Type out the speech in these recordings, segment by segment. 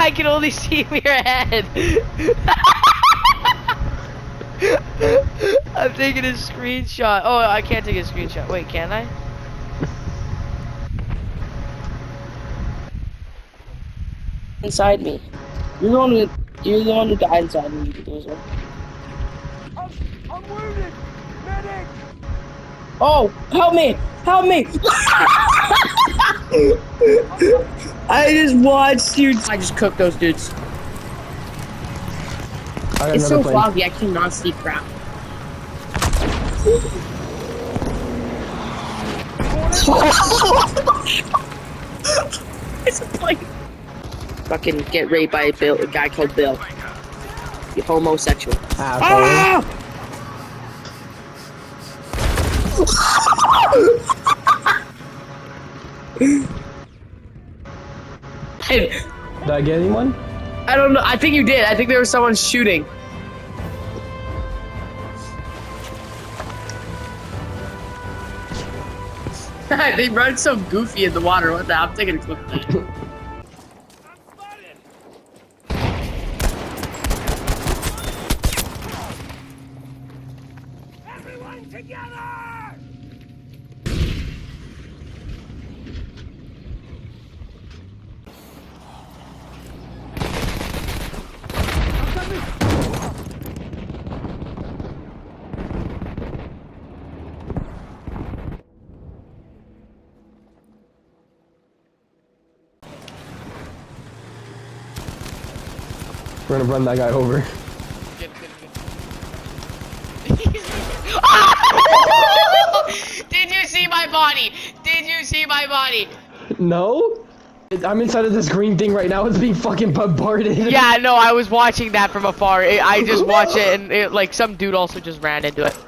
I can only see your head. I'm taking a screenshot. Oh, I can't take a screenshot. Wait, can I? Inside me. You're the one who, you're the one who died inside me. Loser. I'm, I'm wounded! Medic! Oh, help me! Help me! I just watched you. I just cooked those dudes. I got It's so plane. foggy, I cannot see crap. it's a plane. Fucking get raped by a, Bill, a guy called Bill. You homosexual. Ah, Asshole. Ah! I, Did I get anyone? I don't know. I think you did. I think there was someone shooting. they run so goofy in the water. What the? I'm taking a clip. of that. Everyone together! We're gonna run that guy over. Did you see my body? Did you see my body? No? I'm inside of this green thing right now. It's being fucking bombarded. Yeah, no, I was watching that from afar. I I just watched it, and it, like some dude also just ran into it.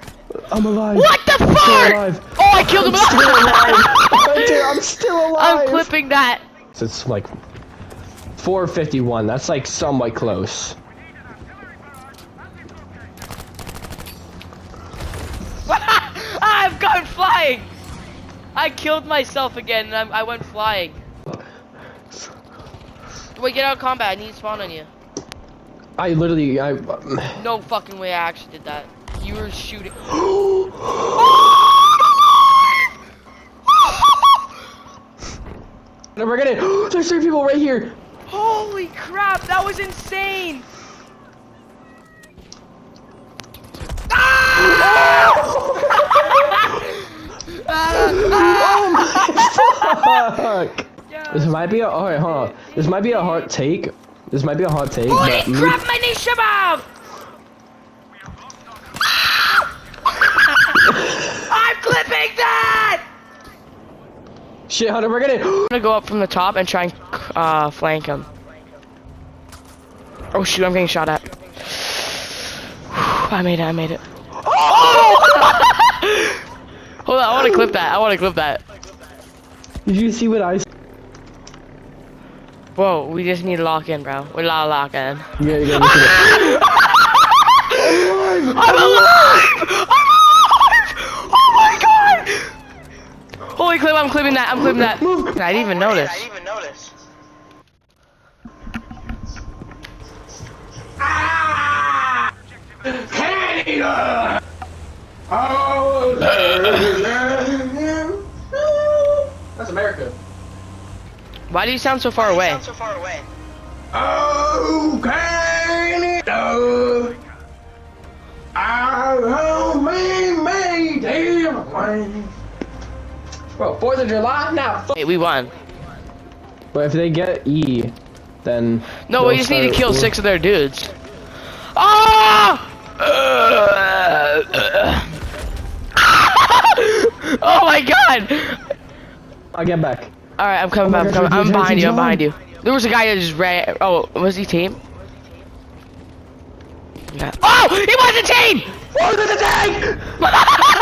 I'm alive. What the fuck? Oh, I killed him. I'm still alive. I'm still alive. I'm clipping that. So it's like 451. That's like somewhat close. I've gone flying. I killed myself again, and I'm, I went flying. Wait, get out of combat. I need to spawn on you. I literally, I. Um, no fucking way I actually did that. You were shooting. We're gonna. There's three people right here. Holy crap, that was insane! Ah! Fuck. This might be a. Alright, hold on. This might be a hot take. This might be a hot take. Holy but me- crap, my knee shabab! I'm clipping that! Shit, Hunter, we're gonna. I'm gonna go up from the top and try and uh, flank him. Oh shoot, I'm getting shot at. I made it, I made it. Oh! Hold on, I wanna clip that, I wanna clip that. Did you see what I? Whoa, we just need to lock in, bro. We gotta lock in. Gotta, you gotta look at I'm alive! I'm alive! Oh my god! Holy clip, I'm clipping that, I'm clipping that. I didn't even notice. I even notice. That's America. Why do you sound so far away? Sound so far away. Oh, Bro, Fourth of July now. Hey, we won. But if they get E, then. No, we just need to kill six of their dudes. Ah! oh my god! I'll get back. Alright, I'm coming, Oh I'm coming. I'm behind you, I'm behind you. There was a guy that just ran. Oh, was he team? Yeah. Oh! He was a team! Oh, was a tank!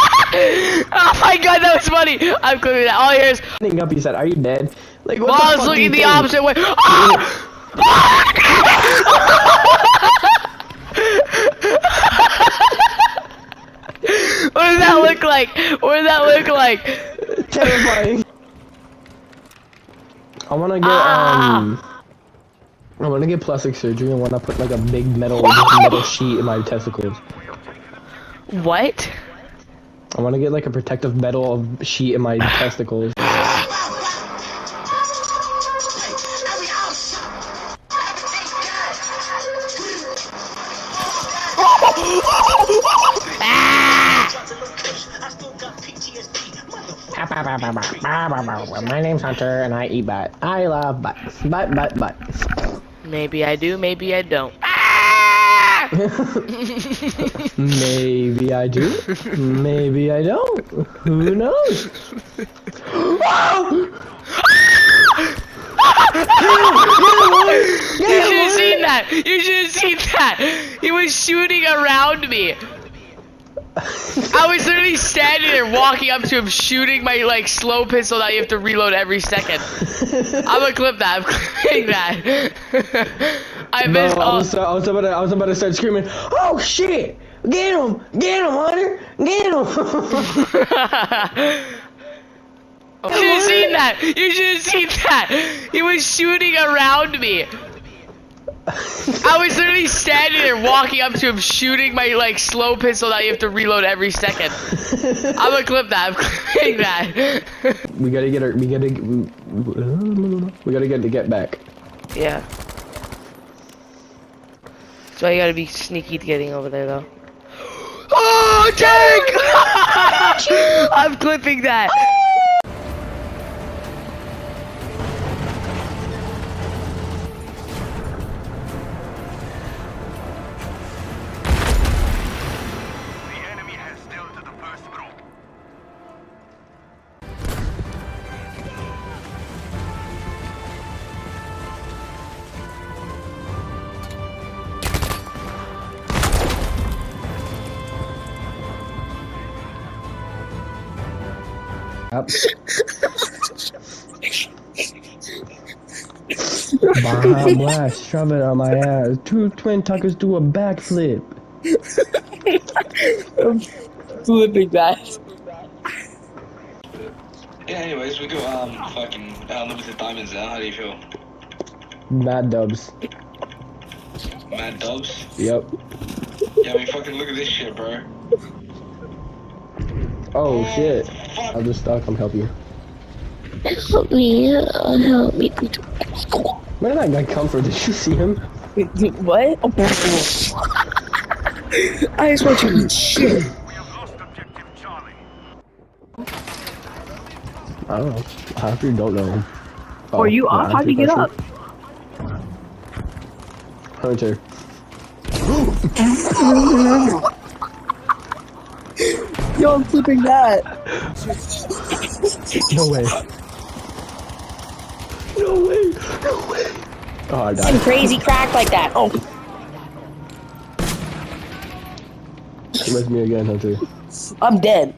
oh my god, that was funny! I'm clipping that. All. Standing up, he said, "Are you dead?" Like, what Well, I was looking the opposite way. What does that look like? What does that look like? Terrifying. I wanna get Ah. um. I want to get plastic surgery and want to put like a big metal metal sheet in my testicles. What? I want to get like a protective metal sheet in my testicles. My name's Hunter and I eat butt. I love butts. Butt, butt, butt. Maybe I do, maybe I don't. Maybe I do. Maybe I don't. Who knows? Whoa! You should have seen that. You should have seen that. He was shooting around me. I was literally standing there, walking up to him, shooting my like slow pistol that you have to reload every second. I'm gonna clip that. I'm clipping that. I No, missed I all. was, I was about to, I was about to start screaming. Oh shit! Get him! Get him, Hunter! Get him! You should have seen that. You should have seen that. He was shooting around me. I was literally standing there, walking up to him, shooting my like slow pistol that you have to reload every second. I'm gonna clip that. I'm clipping that. we gotta get our. We gotta. We gotta get to get back. yeah. So you gotta be sneaky to getting over there, though. Oh, tank! I'm clipping that. Oh, Yep. Baja blast, shove it on my ass. Two twin tuckers do a backflip. Clipping that. Yeah, anyways, we got um fucking unlimited diamonds now. How do you feel? Mad dubs. Mad dubs? Yep. Yeah, I mean fucking look at this shit, bro. Oh shit. I'll just stuck, I'm come help you. Help me, uh, help me. Where did that guy come from? Did you see him? What? I just want you to eat shit. We have lost objective I don't know. I actually don't know him. Or you Oh, up? How'd you get up? Hunter. Yo, I'm flipping that. No way. No way. No way. Oh, I Some crazy crack like that. Oh, With me again, Hunter. I'm dead.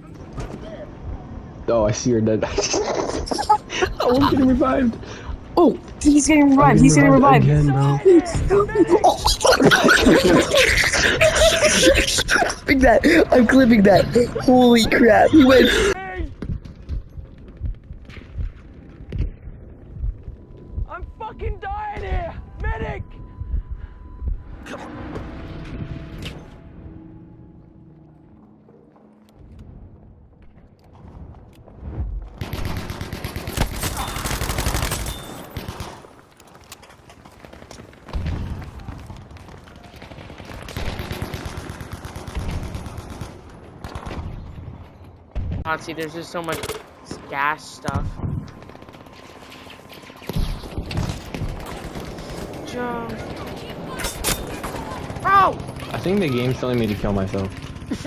Oh, I see you're dead. I was getting revived. Oh, he's getting revived. He's getting revived. Again, bro. clipping that. I'm clipping that. Holy crap. He went. I'm fucking dying here! Medic! Honestly, there's just so much gas stuff. Jump. Oh! I think the game's telling me to kill myself.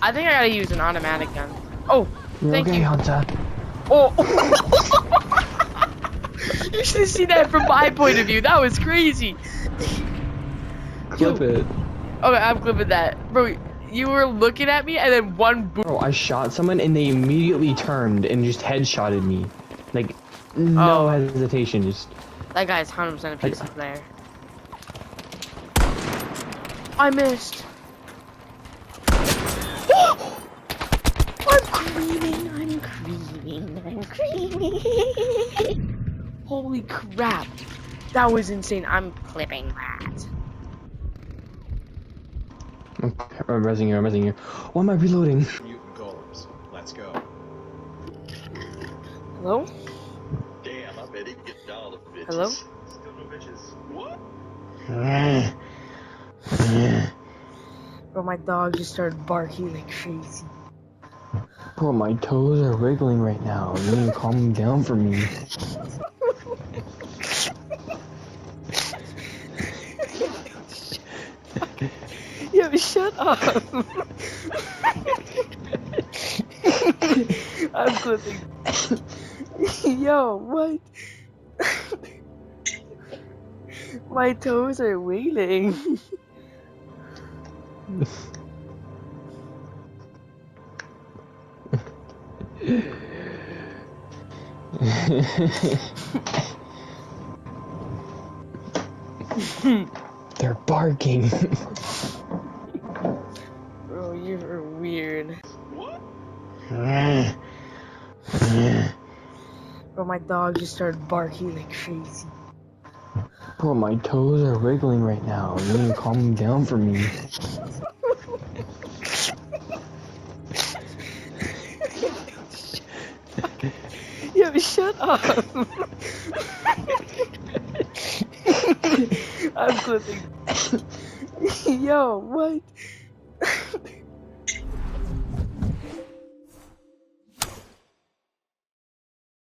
I think I gotta use an automatic gun. Oh, thank okay, you. Hunter. Oh. you should have seen that from my point of view. That was crazy. Clip it. Okay, I'm clipping that. Bro, you were looking at me and then one boom. Bro, I shot someone and they immediately turned and just headshotted me. Like, no Oh. hesitation, just. That guy's 100% a piece of there. I missed. I'm creaming, I'm creaming, I'm creaming. Holy crap. That was insane. I'm clipping that. Okay, I'm resing you, I'm resing you. Why am I reloading? Mutant golems. Let's go. Hello? Damn, I bet he can get down the bitches. Hello? Still no bitches. What? Bro, my dog just started barking like crazy. Bro, my toes are wiggling right now. You need to calm them down for me. Yo, shut up. I'm clipping. Yo, what? My toes are wiggling. They're barking. Bro, my dog just started barking like crazy. Bro, my toes are wiggling right now. You need to calm him down for me. Yo, shut up. I'm clipping. Yo, what?